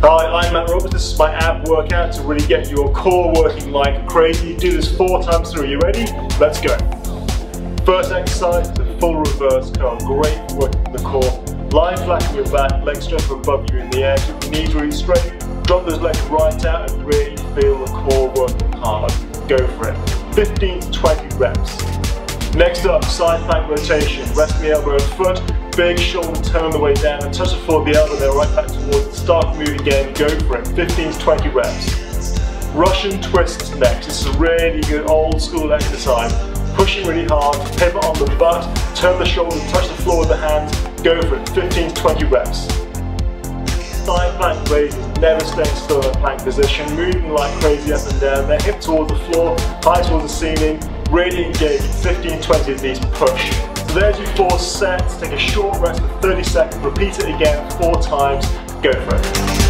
Hi, I'm Matt Roberts. This is my ab workout to really get your core working like crazy. Do this four times through. Are You ready? Let's go. First exercise, the full reverse curl. Great work in the core. Lie flat on your back, legs stretched above you in the air. Keep the knees really straight. Drop those legs right out and really feel the core working hard. Go for it. 15 to 20 reps. Next up, side plank rotation. Rest the elbow and foot big shoulder turn the way down and touch the floor with the elbow there right back towards the start move again, go for it, 15 to 20 reps. Russian twists next, this is a really good old school exercise. Pushing really hard, pivot on the butt, turn the shoulder, touch the floor with the hands, go for it, 15 to 20 reps. Side plank raises, never staying still in a plank position, moving like crazy up and down, their hip towards the floor, high towards the ceiling, really engage, 15 20 of these push. So there's your four sets. Take a short rest for 30 seconds. Repeat it again four times. Go for it.